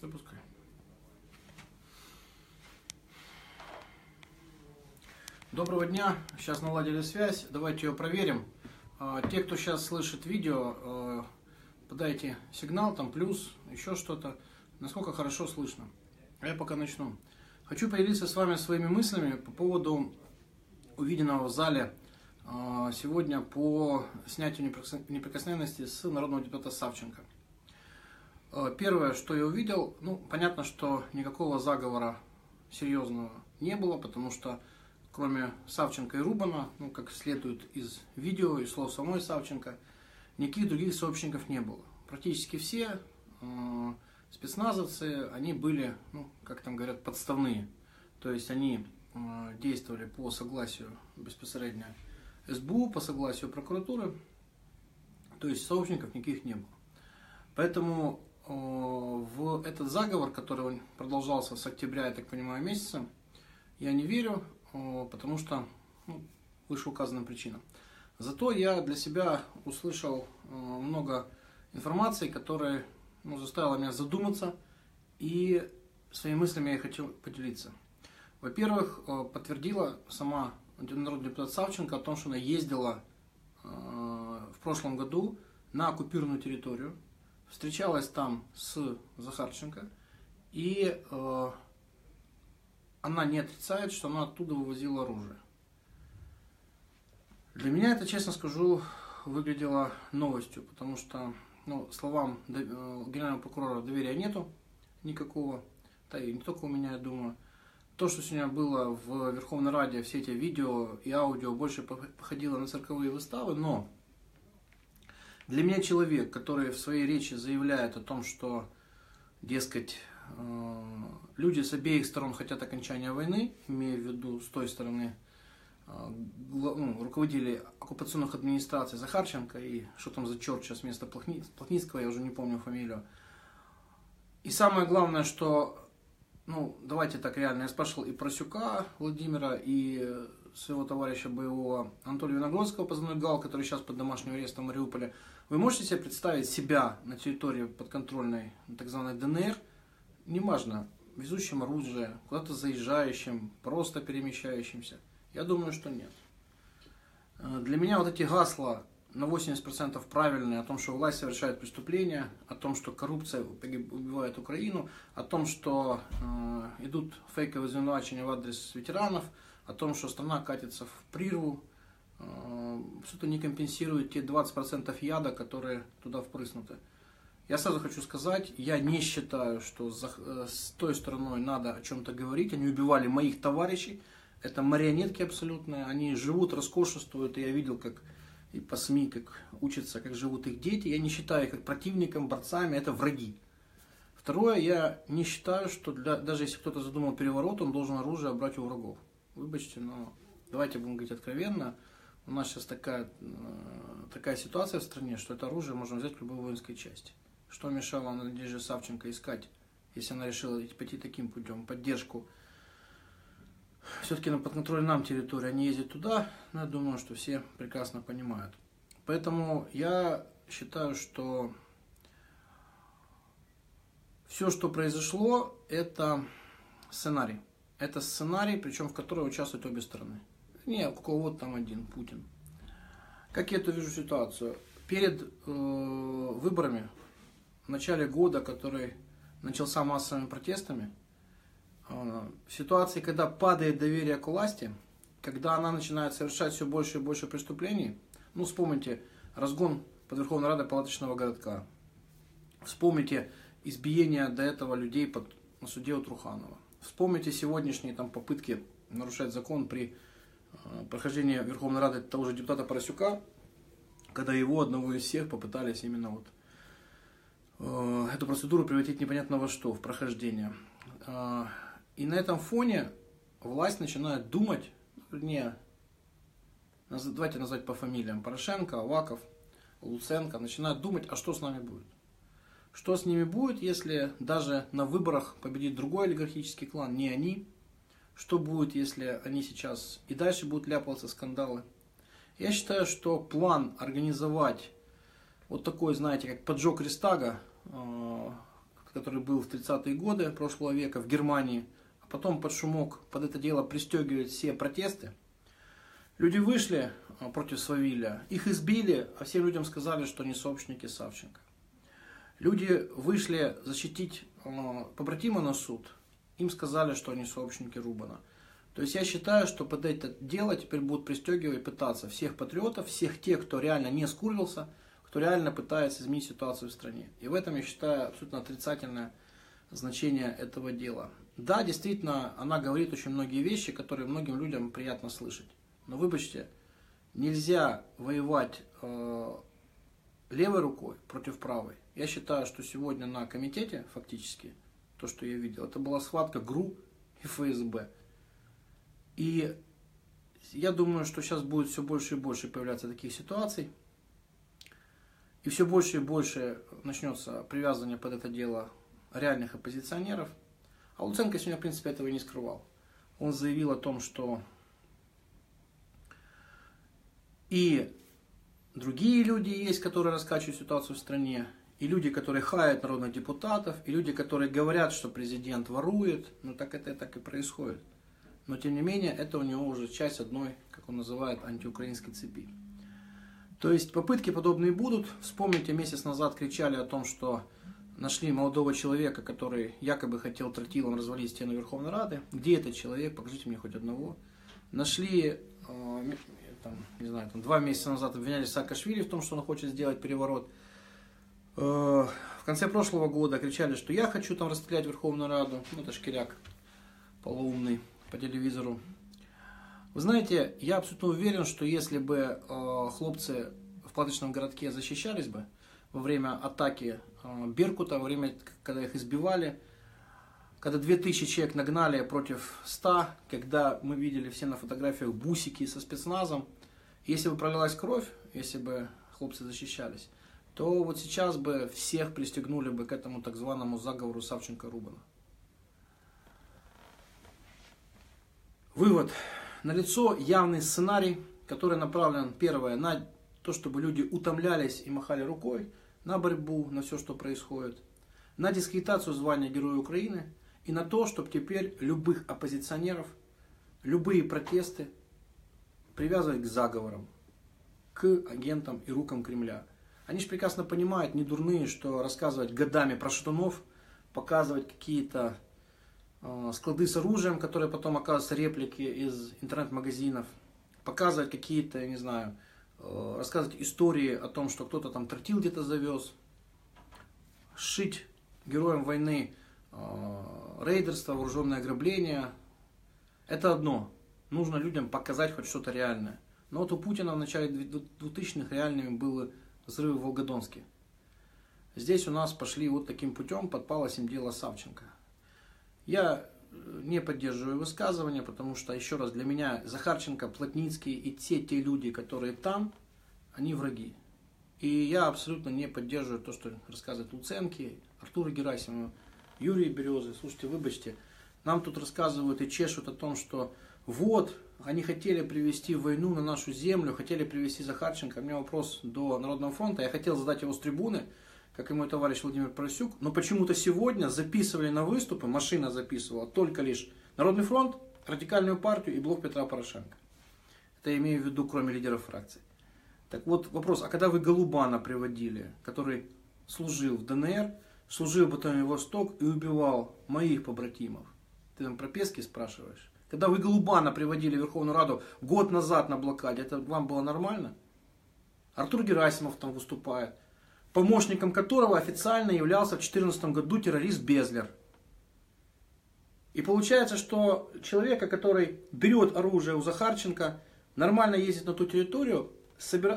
Запускай. Доброго дня. Сейчас наладили связь. Давайте ее проверим. А, те, кто сейчас слышит видео, а, подайте сигнал, там плюс, еще что-то. Насколько хорошо слышно. А я пока начну. Хочу поделиться с вами своими мыслями по поводу увиденного в зале сегодня по снятию неприкосновенности с народного депутата Савченко. Первое, что я увидел, ну, понятно, что никакого заговора серьезного не было, потому что кроме Савченко и Рубана, ну, как следует из видео и слов самой Савченко, никаких других сообщников не было. Практически все э, спецназовцы, они были, ну, как там говорят, подставные. То есть они э, действовали по согласию беспосредньо СБУ, по согласию прокуратуры, то есть сообщников никаких не было. Поэтому э, в этот заговор, который продолжался с октября, я так понимаю, месяца, я не верю, потому что ну, вышеуказанным причинам. Зато я для себя услышал э, много информации, которая ну, заставила меня задуматься, и своими мыслями я хотел поделиться. Во-первых, э, подтвердила сама народный депутат Савченко о том, что она ездила э, в прошлом году на оккупированную территорию, встречалась там с Захарченко, и она не отрицает, что она оттуда вывозила оружие. Для меня это, честно скажу, выглядело новостью, потому что ну, словам э, генерального прокурора доверия нету никакого, да и не только у меня, я думаю. То, что сегодня было в Верховной Раде, все эти видео и аудио больше походило на цирковые выставы, но для меня человек, который в своей речи заявляет о том, что, дескать, Э, люди с обеих сторон хотят окончания войны, имея в виду с той стороны э, ну, руководили оккупационных администраций Захарченко и что там за черт сейчас вместо Плотницкого, я уже не помню фамилию. И самое главное, что, ну, давайте так реально, я спрашивал и Просюка Владимира, и своего товарища боевого Анатолия Виногродского, позывной ГАЛ, который сейчас под домашним арестом в Мариуполе. Вы можете себе представить себя на территории подконтрольной, так званой ДНР, неважно, везущим оружие, куда-то заезжающим, просто перемещающимся? Я думаю, что нет. Э, для меня вот эти гасла на 80% правильные о том, что власть совершает преступления, о том, что коррупция убивает Украину, о том, что э, идут фейковые звинувачения в адрес ветеранов, о том, что страна катится в прирву, что-то не компенсирует те 20% яда, которые туда впрыснуты. Я сразу хочу сказать, я не считаю, что э, с той стороной надо о чем-то говорить. Они убивали моих товарищей. Это марионетки абсолютные. Они живут, роскошествуют. Я видел, как и по СМИ, как учатся, как живут их дети. Я не считаю их как противником, борцами. Это враги. Второе, я не считаю, что для, даже если кто-то задумал переворот, он должен оружие брать у врагов. Выбачьте, но давайте будем говорить откровенно. У нас сейчас такая, э, такая ситуация в стране, что это оружие можно взять в любой воинской части. Что мешало Надежде Савченко искать, если она решила пойти таким путем, поддержку все-таки на подконтрольной нам территории, они ездят туда, но я думаю, что все прекрасно понимают. Поэтому я считаю, что все, что произошло, это сценарий. Это сценарий, причем в котором участвуют обе стороны. Не у кого-то там один, Путин. Как я эту вижу ситуацию? Перед э, выборами в начале года, который начался массовыми протестами, а, в ситуации, когда падает доверие к власти, когда она начинает совершать все больше и больше преступлений, ну, вспомните разгон под Верховной Радой палаточного городка, вспомните избиение до этого людей под, на суде у Труханова, вспомните сегодняшние там попытки нарушать закон при э, прохождении Верховной Рады того же депутата Поросюка, когда его одного из всех попытались именно вот Э, эту процедуру превратить непонятно во что, в прохождение. Э, и на этом фоне власть начинает думать, не, давайте назвать по фамилиям, Порошенко, Аваков, Луценко, начинают думать, а что с нами будет. Что с ними будет, если даже на выборах победит другой олигархический клан, не они? Что будет, если они сейчас и дальше будут ляпаться скандалы? Я считаю, что план организовать вот такой, знаете, как поджог Рестага, э, который был в 30-е годы прошлого века в Германии, а потом под шумок, под это дело пристегивают все протесты. Люди вышли а, против Свавиля, их избили, а всем людям сказали, что они сообщники Савченко. Люди вышли защитить э, побратима на суд, им сказали, что они сообщники Рубана. То есть я считаю, что под это дело теперь будут пристегивать, пытаться всех патриотов, всех тех, кто реально не скурился, кто реально пытается изменить ситуацию в стране. И в этом я считаю абсолютно отрицательное значение этого дела. Да, действительно, она говорит очень многие вещи, которые многим людям приятно слышать. Но выбачьте, нельзя воевать э, левой рукой против правой. Я считаю, что сегодня на комитете, фактически, то, что я видел, это была схватка ГРУ и ФСБ. И я думаю, что сейчас будет все больше и больше появляться таких ситуаций. И все больше и больше начнется привязывание под это дело реальных оппозиционеров. А Луценко сегодня, в принципе, этого и не скрывал. Он заявил о том, что и другие люди есть, которые раскачивают ситуацию в стране, и люди, которые хают народных депутатов, и люди, которые говорят, что президент ворует, ну так это так и происходит. Но тем не менее, это у него уже часть одной, как он называет, антиукраинской цепи. То есть попытки подобные будут. Вспомните, месяц назад кричали о том, что нашли молодого человека, который якобы хотел тротилом развалить стену Верховной Рады. Где этот человек? Покажите мне хоть одного. Нашли, э, там, не знаю, там, два месяца назад обвиняли Саакашвили в том, что он хочет сделать переворот. Э, в конце прошлого года кричали, что я хочу там расстрелять Верховную Раду. Ну, это шкиряк полоумный по телевизору. Вы знаете, я абсолютно уверен, что если бы э, хлопцы в платочном городке защищались бы во время атаки э, Беркута, во время, когда их избивали, когда 2000 человек нагнали против 100, когда мы видели все на фотографиях бусики со спецназом, если бы пролилась кровь, если бы хлопцы защищались, то вот сейчас бы всех пристегнули бы к этому так званому заговору Савченко-Рубана. Вывод. Налицо явный сценарий, который направлен, первое, на то, чтобы люди утомлялись и махали рукой, на борьбу, на все, что происходит, на дискредитацию звания Героя Украины и на то, чтобы теперь любых оппозиционеров, любые протесты привязывать к заговорам, к агентам и рукам Кремля. Они же прекрасно понимают, не дурные, что рассказывать годами про штунов, показывать какие-то Э, склады с оружием, которые потом оказываются реплики из интернет-магазинов, показывать какие-то, я не знаю, э, рассказывать истории о том, что кто-то там тротил где-то завез, шить героям войны э, рейдерство, вооруженное ограбление. Это одно. Нужно людям показать хоть что-то реальное. Но вот у Путина в начале 2000-х реальными были взрывы в Волгодонске. Здесь у нас пошли вот таким путем, подпалось им дело Савченко. Я э, не поддерживаю высказывания, потому что, еще раз, для меня Захарченко, Плотницкий и все те люди, которые там, они враги. И я абсолютно не поддерживаю то, что рассказывает Луценки, Артур Герасимов, Юрий Березы. Слушайте, выбачьте, нам тут рассказывают и чешут о том, что вот, они хотели привести войну на нашу землю, хотели привести Захарченко. У меня вопрос до Народного фронта. Я хотел задать его с трибуны как и мой товарищ Владимир Просюк, но почему-то сегодня записывали на выступы, машина записывала только лишь Народный фронт, Радикальную партию и блок Петра Порошенко. Это я имею в виду, кроме лидеров фракций. Так вот, вопрос, а когда вы Голубана приводили, который служил в ДНР, служил в Восток и убивал моих побратимов? Ты там про Пески спрашиваешь? Когда вы Голубана приводили в Верховную Раду год назад на блокаде, это вам было нормально? Артур Герасимов там выступает помощником которого официально являлся в 2014 году террорист Безлер. И получается, что человека, который берет оружие у Захарченко, нормально ездит на ту территорию,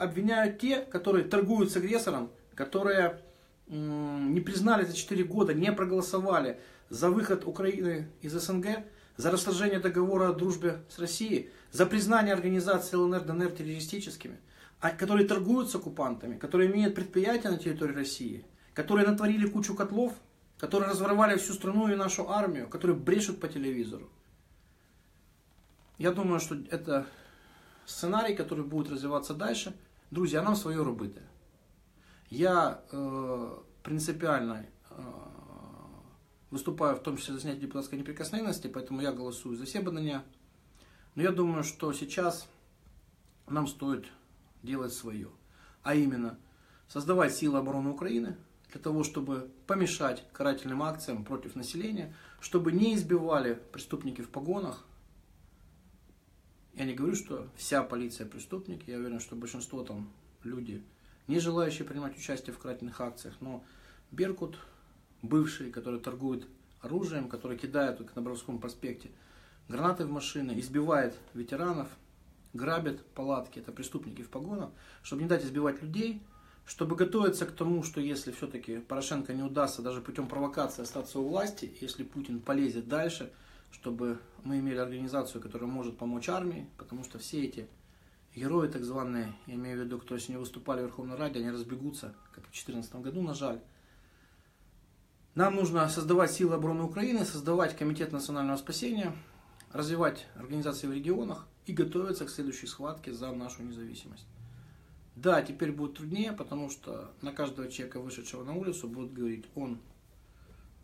обвиняют те, которые торгуют с агрессором, которые не признали за 4 года, не проголосовали за выход Украины из СНГ, за расторжение договора о дружбе с Россией, за признание организации ЛНР, ДНР террористическими а, которые торгуют с оккупантами, которые имеют предприятия на территории России, которые натворили кучу котлов, которые разворовали всю страну и нашу армию, которые брешут по телевизору. Я думаю, что это сценарий, который будет развиваться дальше. Друзья, нам свое робити. Я э, принципіально э, выступаю в том числе за снятие депутатской неприкосновенности, поэтому я голосую за Себанания. Но я думаю, что сейчас нам стоит делать свое. А именно, создавать силы обороны Украины для того, чтобы помешать карательным акциям против населения, чтобы не избивали преступники в погонах. Я не говорю, что вся полиция преступники, я уверен, что большинство там люди, не желающие принимать участие в карательных акциях, но Беркут, бывший, который торгует оружием, который кидает как на Боровском проспекте гранаты в машины, избивает ветеранов, грабит палатки, это преступники в погонах, чтобы не дать избивать людей, чтобы готовиться к тому, что если все-таки Порошенко не удастся даже путем провокации остаться у власти, если Путин полезет дальше, чтобы мы имели организацию, которая может помочь армии, потому что все эти герои так званые, я имею в виду, кто сегодня выступали в Верховной Раде, они разбегутся, как в 2014 году, на жаль. Нам нужно создавать силы обороны Украины, создавать Комитет национального спасения, развивать организации в регионах и готовиться к следующей схватке за нашу независимость. Да, теперь будет труднее, потому что на каждого человека, вышедшего на улицу, будут говорить, он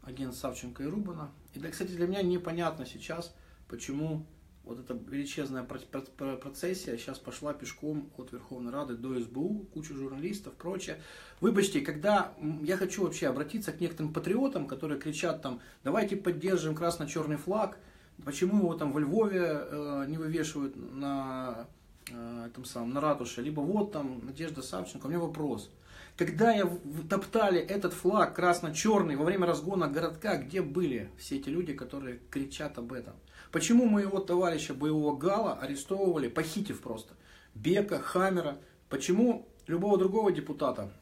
агент Савченко и Рубана. И, да, кстати, для меня непонятно сейчас, почему вот эта величезная процессия сейчас пошла пешком от Верховной Рады до СБУ, куча журналистов, прочее. Выбачьте, когда я хочу вообще обратиться к некоторым патриотам, которые кричат там, давайте поддержим красно-черный флаг, почему его там во Львове э, не вывешивают на э, этом самом, на ратуше, либо вот там Надежда Савченко, у меня вопрос. Когда я топтали этот флаг красно-черный во время разгона городка, где были все эти люди, которые кричат об этом? Почему моего товарища боевого Гала арестовывали, похитив просто? Бека, Хамера. Почему любого другого депутата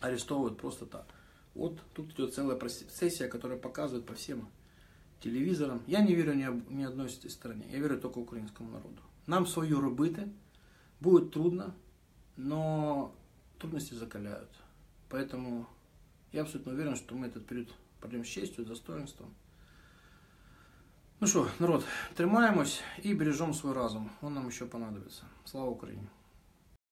арестовывают просто так? Вот тут идет целая сессия, которая показывает по всем телевизорам. Я не верю ни, ни одной стороне. Я верю только украинскому народу. Нам свою робити. Будет трудно, но трудности закаляют. Поэтому я абсолютно уверен, что мы этот период пройдем с честью, достоинством. Ну що, народ, тримаємось і бережемо свій разум. Он нам ще понадобиться. Слава Україні!